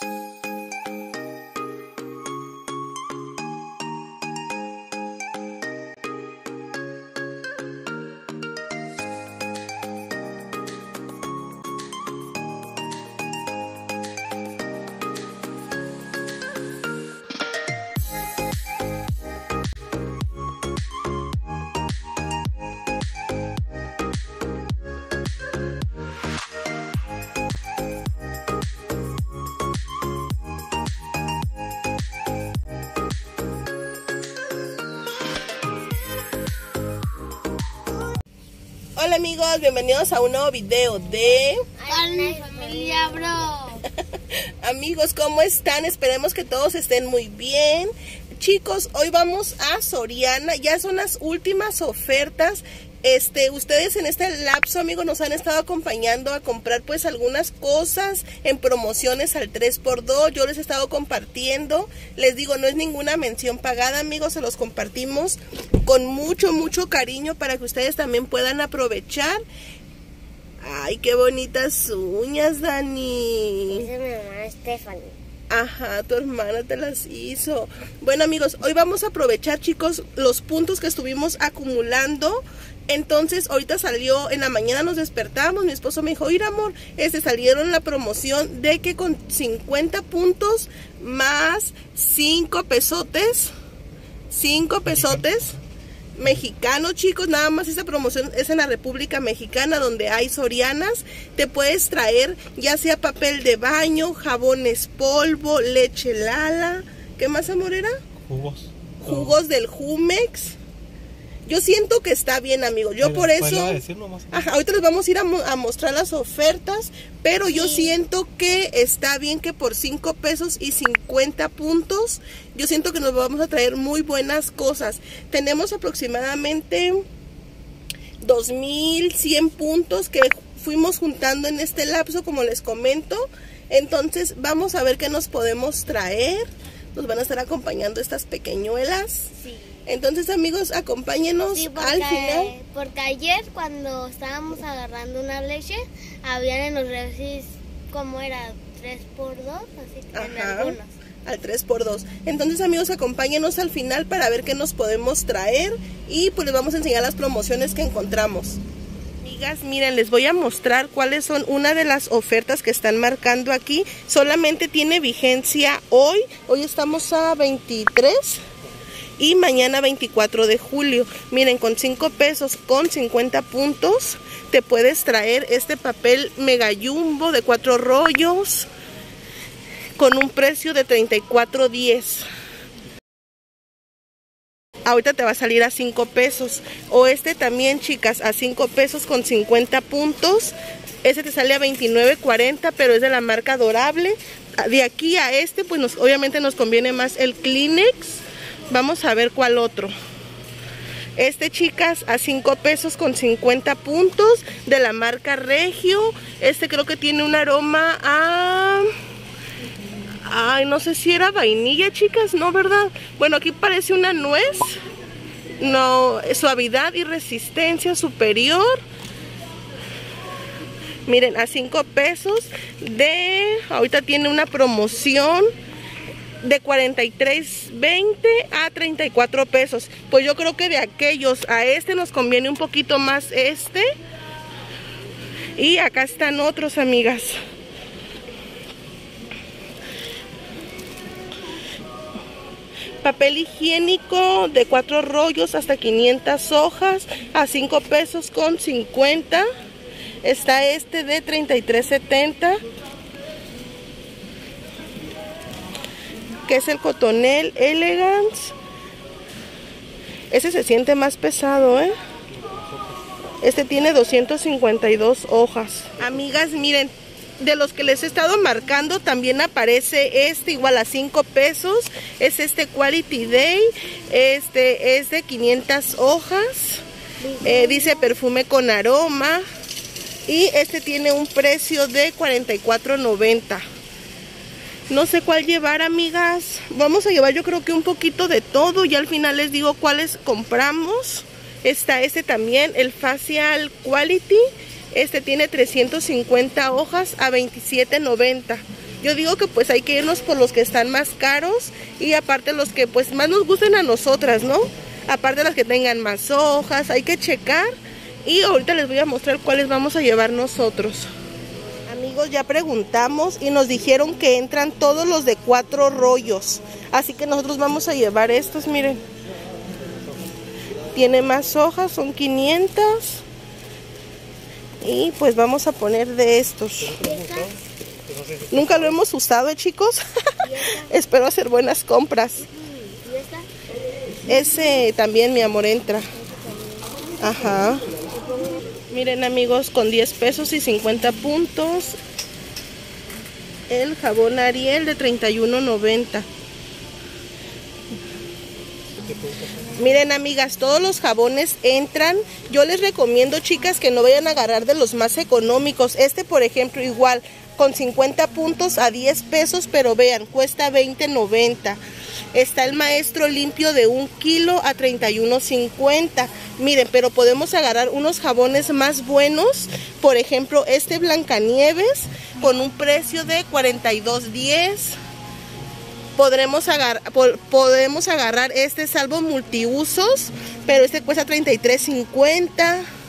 Bye. Hola amigos, bienvenidos a un nuevo video de... Familia Bro. amigos, ¿cómo están? Esperemos que todos estén muy bien. Chicos, hoy vamos a Soriana, ya son las últimas ofertas este, ustedes en este lapso, amigos, nos han estado acompañando a comprar pues algunas cosas en promociones al 3x2. Yo les he estado compartiendo. Les digo, no es ninguna mención pagada, amigos. Se los compartimos con mucho, mucho cariño para que ustedes también puedan aprovechar. Ay, qué bonitas uñas, Dani. Es mi mamá Stephanie. Ajá, tu hermana te las hizo. Bueno amigos, hoy vamos a aprovechar chicos los puntos que estuvimos acumulando entonces, ahorita salió, en la mañana nos despertamos, mi esposo me dijo, ir amor, este salieron la promoción de que con 50 puntos más 5 pesotes, 5 pesotes mexicanos, chicos, nada más esa promoción es en la República Mexicana donde hay sorianas, te puedes traer ya sea papel de baño, jabones polvo, leche lala, ¿qué más amor era? Jugos. Jugos del Jumex yo siento que está bien, amigo. Yo por eso... Ajá, ahorita les vamos a ir a, mostrar las ofertas, pero yo siento que está bien que por 5 pesos y 50 puntos, yo siento que nos vamos a traer muy buenas cosas. Tenemos aproximadamente 2100 puntos que fuimos juntando en este lapso, como les comento. Entonces, vamos a ver qué nos podemos traer. Nos van a estar acompañando estas pequeñuelas. Sí. Entonces, amigos, acompáñenos al final. Porque ayer, cuando estábamos agarrando una leche, habían en los refres, como era? 3x2, así que en algunos. Al 3x2. Entonces, amigos, acompáñenos al final para ver qué nos podemos traer y pues les vamos a enseñar las promociones que encontramos. Amigas, miren, les voy a mostrar cuáles son una de las ofertas que están marcando aquí. Solamente tiene vigencia hoy. Hoy estamos a 23 y mañana 24 de julio. Miren, con 5 pesos, con 50 puntos, te puedes traer este papel mega jumbo de 4 rollos con un precio de 34.10. Ahorita te va a salir a 5 pesos. O este también, chicas, a 5 pesos con 50 puntos. Ese te sale a 29.40, pero es de la marca Dorable. De aquí a este, pues obviamente nos conviene más el Kleenex Vamos a ver cuál otro. Este, chicas, a 5 pesos con 50 puntos de la marca Regio. Este creo que tiene un aroma a... Ay, no sé si era vainilla, chicas, ¿no, verdad? Bueno, aquí parece una nuez. No, suavidad y resistencia superior. Miren, a 5 pesos de... Ahorita tiene una promoción de 43.20 a 34 pesos. Pues yo creo que de aquellos a este nos conviene un poquito más este. Y acá están otros, amigas. Papel higiénico de 4 rollos hasta 500 hojas a 5 pesos con 50. Está este de 33.70 que es el Cotonel Elegance. Ese se siente más pesado, ¿eh? Este tiene 252 hojas. Amigas, miren, de los que les he estado marcando también aparece este igual a 5 pesos. Es este Quality Day. Este es de 500 hojas. Eh, dice perfume con aroma. Y este tiene un precio de 44.90. No sé cuál llevar, amigas. Vamos a llevar yo creo que un poquito de todo. Y al final les digo cuáles compramos. Está este también, el Facial Quality. Este tiene 350 hojas a 27.90. Yo digo que pues hay que irnos por los que están más caros y aparte los que pues más nos gusten a nosotras, ¿no? Aparte las que tengan más hojas, hay que checar y ahorita les voy a mostrar cuáles vamos a llevar nosotros. Amigos, ya preguntamos y nos dijeron que entran todos los de cuatro rollos. Así que nosotros vamos a llevar estos, miren. Tiene más hojas, son 500. Y pues vamos a poner de estos. Nunca lo hemos usado, ¿eh, chicos. Espero hacer buenas compras. Ese también, mi amor, entra. Ajá. Miren, amigos, con 10 pesos y 50 puntos. El jabón Ariel de 31.90. Miren amigas, todos los jabones entran. Yo les recomiendo chicas que no vayan a agarrar de los más económicos. Este por ejemplo igual con 50 puntos a 10 pesos, pero vean, cuesta 20.90. Está el maestro limpio de un kilo a 31.50. Miren, pero podemos agarrar unos jabones más buenos. Por ejemplo, este Blancanieves con un precio de 42.10 podremos podemos agarrar este salvo multiusos, pero este cuesta 33.50.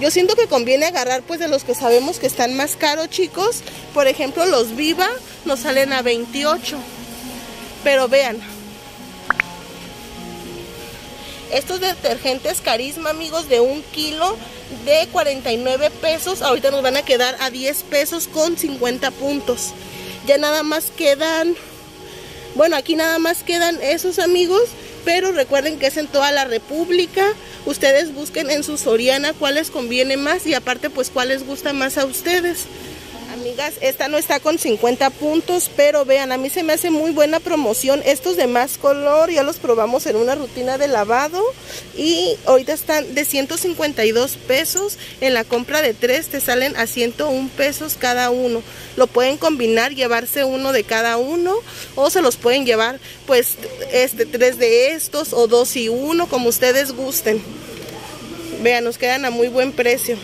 Yo siento que conviene agarrar pues de los que sabemos que están más caros, chicos. Por ejemplo, los Viva nos salen a 28. Pero vean. Estos detergentes Carisma, amigos, de un kilo de 49 pesos. Ahorita nos van a quedar a 10 pesos con 50 puntos. Ya nada más quedan bueno, aquí nada más quedan esos amigos, pero recuerden que es en toda la República. Ustedes busquen en su Soriana cuáles conviene más y aparte pues cuáles gusta más a ustedes. Amigas, esta no está con 50 puntos, pero vean, a mí se me hace muy buena promoción. Estos de más color ya los probamos en una rutina de lavado y ahorita están de 152 pesos. En la compra de tres te salen a 101 pesos cada uno. Lo pueden combinar, llevarse uno de cada uno o se los pueden llevar pues este tres de estos o dos y uno como ustedes gusten. Vean, nos quedan a muy buen precio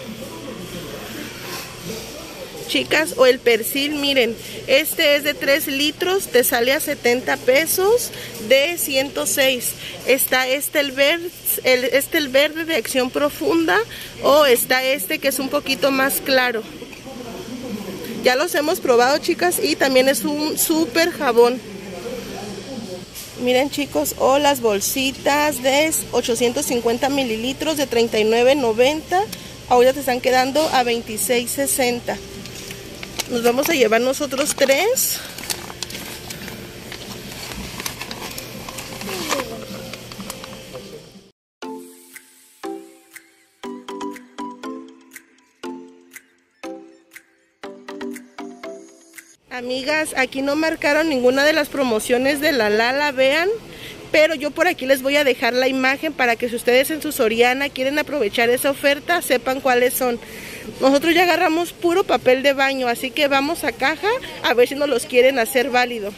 chicas o el persil miren este es de 3 litros te sale a 70 pesos de 106 está este el verde este el verde de acción profunda o está este que es un poquito más claro ya los hemos probado chicas y también es un súper jabón Miren chicos, o las bolsitas de 850 mililitros de 39.90. Ahora te están quedando a 26.60. Nos vamos a llevar nosotros tres. Amigas, aquí no marcaron ninguna de las promociones de la Lala, vean. Pero yo por aquí les voy a dejar la imagen para que si ustedes en su Soriana quieren aprovechar esa oferta, sepan cuáles son. Nosotros ya agarramos puro papel de baño, así que vamos a caja a ver si nos los quieren hacer válido.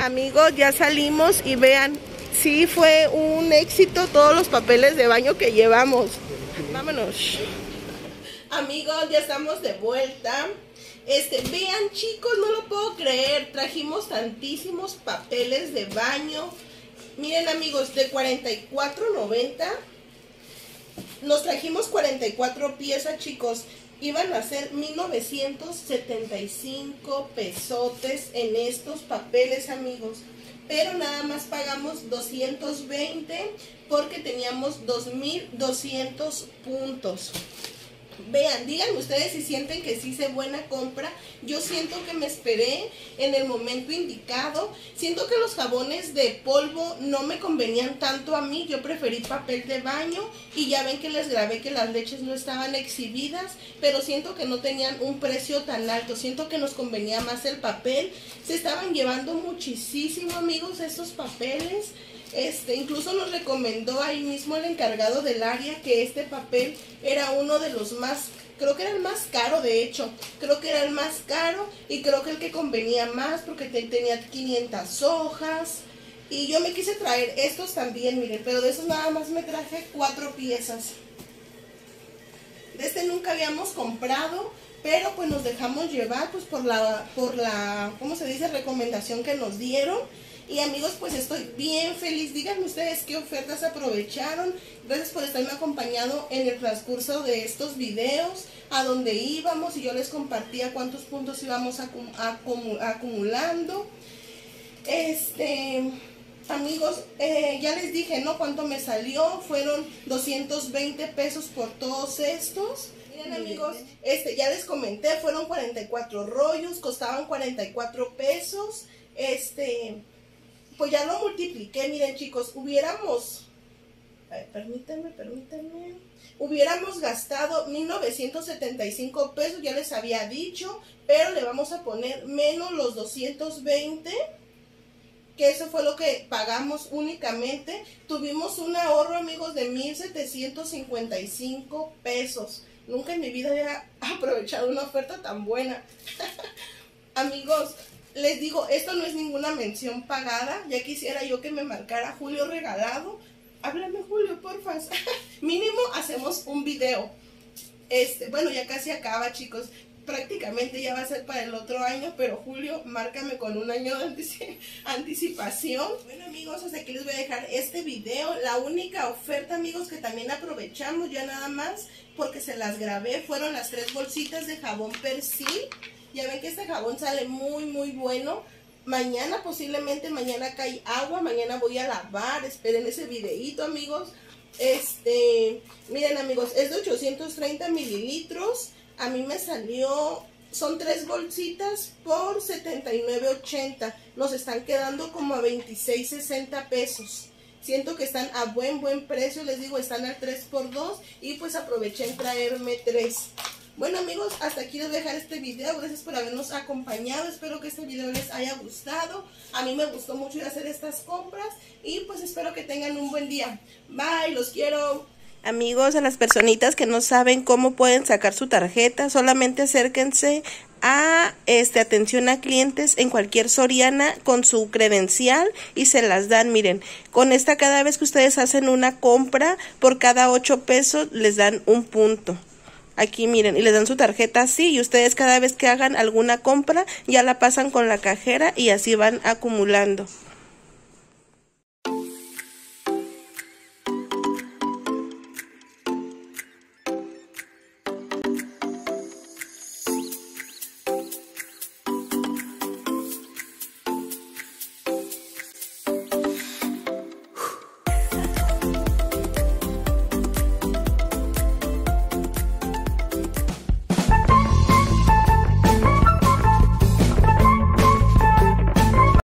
Amigos, ya salimos y vean, sí fue un éxito todos los papeles de baño que llevamos. Vámonos. Amigos, ya estamos de vuelta. Este, vean chicos, no lo puedo creer. Trajimos tantísimos papeles de baño. Miren amigos, de 44.90 nos trajimos 44 piezas, chicos. Iban a ser 1975 pesotes en estos papeles, amigos. Pero nada más pagamos 220 porque teníamos 2200 puntos. Vean, díganme ustedes si sienten que sí hice buena compra. Yo siento que me esperé en el momento indicado. Siento que los jabones de polvo no me convenían tanto a mí. Yo preferí papel de baño y ya ven que les grabé que las leches no estaban exhibidas, pero siento que no tenían un precio tan alto. Siento que nos convenía más el papel. Se estaban llevando muchísimo, amigos, estos papeles. Este, incluso nos recomendó ahí mismo el encargado del área que este papel era uno de los más, creo que era el más caro de hecho, creo que era el más caro y creo que el que convenía más porque tenía 500 hojas y yo me quise traer estos también, miren, pero de esos nada más me traje cuatro piezas. De este nunca habíamos comprado, pero pues nos dejamos llevar pues por la, por la, ¿cómo se dice? Recomendación que nos dieron. Y amigos, pues estoy bien feliz. Díganme ustedes qué ofertas aprovecharon. Gracias por estarme acompañado en el transcurso de estos videos, a donde íbamos y yo les compartía cuántos puntos íbamos acumulando. Este, amigos, eh, ya les dije, ¿no? Cuánto me salió. Fueron 220 pesos por todos estos. Miren amigos, este, ya les comenté, fueron 44 rollos, costaban 44 pesos. Este, pues ya lo multipliqué, miren chicos, hubiéramos, permítanme, permítanme, hubiéramos gastado 1975 pesos, ya les había dicho, pero le vamos a poner menos los 220 que eso fue lo que pagamos únicamente. Tuvimos un ahorro, amigos, de 1,755 pesos. Nunca en mi vida había aprovechado una oferta tan buena. amigos, les digo, esto no es ninguna mención pagada. Ya quisiera yo que me marcara Julio regalado. Háblame, Julio, porfa. Mínimo hacemos un video. Este, bueno, ya casi acaba, chicos prácticamente ya va a ser para el otro año, pero Julio, márcame con un año de anticipación. Bueno amigos, hasta aquí les voy a dejar este video. La única oferta amigos que también aprovechamos ya nada más, porque se las grabé, fueron las tres bolsitas de jabón Persil. Ya ven que este jabón sale muy muy bueno. Mañana posiblemente, mañana cae agua, mañana voy a lavar, esperen ese videito amigos. Este, miren amigos, es de 830 mililitros a mí me salió, son tres bolsitas por 79.80. Nos están quedando como a 26.60 pesos. Siento que están a buen, buen precio. Les digo, están al 3x2 y pues aproveché en traerme tres. Bueno amigos, hasta aquí les voy a dejar este video. Gracias por habernos acompañado. Espero que este video les haya gustado. A mí me gustó mucho hacer estas compras. Y pues espero que tengan un buen día. Bye, los quiero. Amigos, a las personitas que no saben cómo pueden sacar su tarjeta, solamente acérquense a este atención a clientes en cualquier Soriana con su credencial y se las dan. Miren, con esta cada vez que ustedes hacen una compra, por cada 8 pesos les dan un punto. Aquí miren, y les dan su tarjeta así y ustedes cada vez que hagan alguna compra ya la pasan con la cajera y así van acumulando.